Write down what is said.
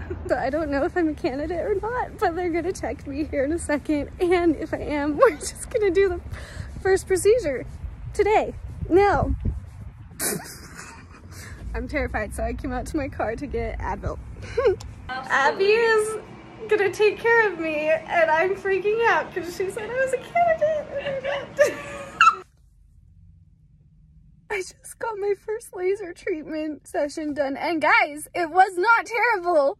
but I don't know if I'm a candidate or not, but they're gonna check me here in a second. And if I am, we're just gonna do the first procedure today. Now, I'm terrified, so I came out to my car to get Advil. Abby is gonna take care of me, and I'm freaking out because she said I was a candidate. I just got my first laser treatment session done, and guys. It wasn't terrible.